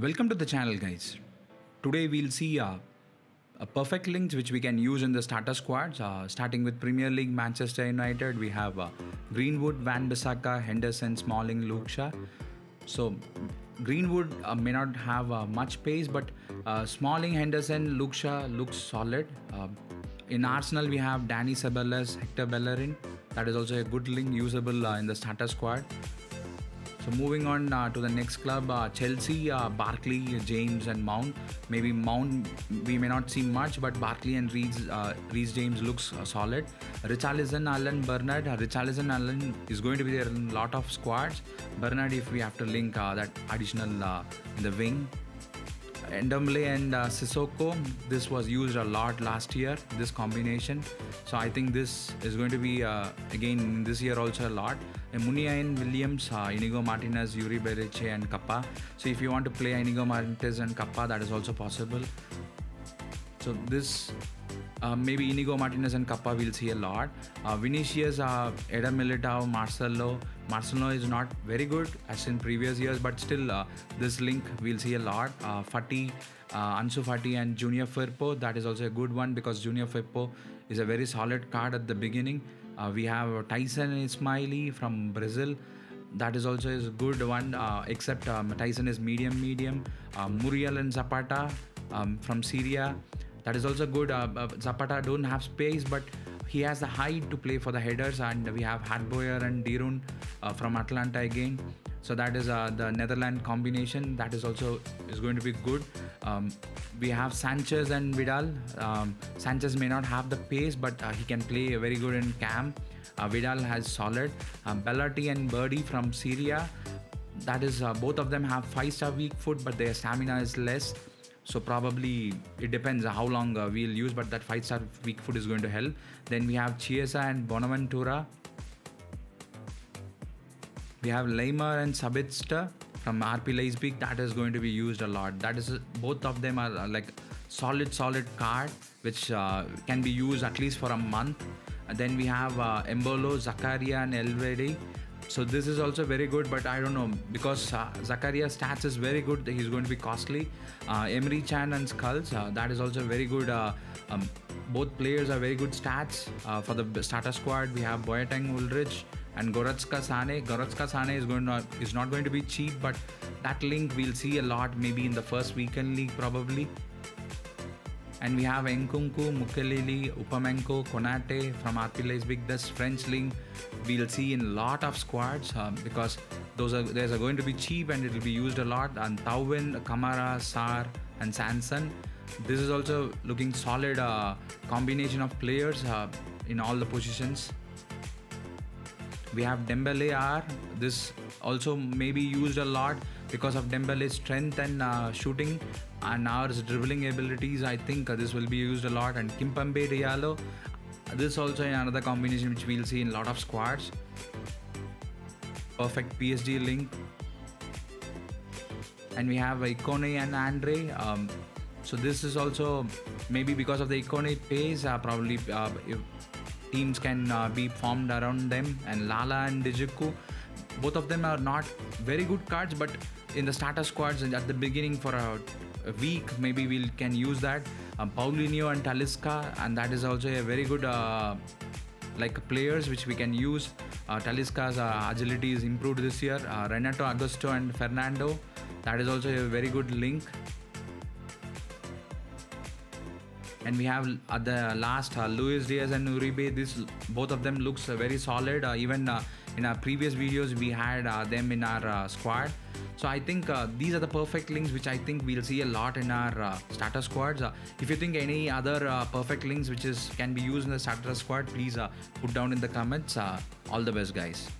Welcome to the channel, guys. Today we'll see a perfect links which we can use in the starter squads. Uh, starting with Premier League, Manchester United, we have uh, Greenwood, Wan-Bissaka, Henderson, Smalling, Luke Shaw. So Greenwood uh, may not have uh, much pace, but uh, Smalling, Henderson, Luke Shaw looks solid. Uh, in Arsenal, we have Dani Ceballos, Hector Bellerin. That is also a good link, usable uh, in the starter squad. So moving on uh, to the next club, uh, Chelsea, uh, Barkley, James, and Mount. Maybe Mount we may not see much, but Barkley and Reeds, uh, Reece James looks uh, solid. Richarlison, Allan, Bernard. Uh, Richarlison, Allan is going to be there in a lot of squads. Bernard, if we have to link that additional in the wing. Ndombele and uh, Sissoko, this was used a lot last year, this combination. So I think this is going to be uh, again this year also a lot. Muniain And Williams, uh, Inigo Martinez, Yuri Berchiche and Capa. So if you want to play Inigo Martinez and Capa, that is also possible. So this uh, maybe Inigo Martinez and Capa we'll see a lot. Uh, Vinicius, uh, Eder Militao, Marcelo. Marcelo is not very good as in previous years, but still uh, this link we'll see a lot. Uh, Fati, uh, Ansu Fati and Junior Firpo. That is also a good one because Junior Firpo is a very solid card at the beginning. Uh, we have Taison Ismaily from Brazil that is also a good one uh, except um, Taison is medium medium muriel and zapata um, from syria that is also good uh, uh, zapata don't have space but he has the height to play for the headers and we have Hateboer and de Roon uh, from Atalanta again so that is the Netherlands combination that is also is going to be good um, we have Sanchez and Vidal um, Sanchez may not have the pace but he can play very good in cam uh, Vidal has solid. Um, Belotti and Verdi from Syria. That is, uh, both of them have five star weak foot, but their stamina is less. So probably it depends how long uh, we'll use, but that five star weak food is going to help. Then we have Chiesa and Bonaventura. We have Laimer and Sabitzer from RB Leipzig. That is going to be used a lot. That is both of them are uh, like solid, solid card which uh, can be used at least for a month. And then we have uh, Embolo, Zakaria, and Elvedi. So this is also very good, but I don't know because uh, Zakaria's stats is very good. He's going to be costly. Uh, Emre Can and Schulz, uh, that is also very good. Uh, um, both players are very good stats uh, for the starter squad. We have Boateng, Ulrich, and Goretzka Sane. Goretzka Sane is going to, is not going to be cheap, but that link we'll see a lot maybe in the first weekend league probably and we have Nkunku, Mukiele, Upamecano, Konate from RB Leipzig. This French link we'll see in a lot of squads um, because those are those are going to be cheap and it will be used a lot. And Thauvin, Kamara, Sarr, and Sanson. This is also looking solid uh, combination of players uh, in all the positions. We have Dembele R. This also may be used a lot because of Dembele's strength and uh, shooting and our dribbling abilities. I think uh, this will be used a lot. And Kimpembe Diallo. This also another combination which we'll see in a lot of squads. Perfect PSG link. And we have Ikone and Andre. Um, so this is also maybe because of the iconic pace, uh, probably uh, teams can uh, be formed around them. And Lala and Djiku, both of them are not very good cards, but in the starter squads and at the beginning for a, a week, maybe we can use that. Um, Paulinho and Talisca, and that is also a very good uh, like players which we can use. Uh, Talisca's uh, agility is improved this year. Renato Augusto and Fernando, that is also a very good link. And we have at the last uh, Luis Diaz and Uribe. This both of them looks uh, very solid. Uh, even uh, in our previous videos, we had them in our squad. So I think uh, these are the perfect links which I think we'll see a lot in our uh, starter squads. Uh, if you think any other perfect links which is can be used in the starter squad, please put down in the comments. All the best, guys.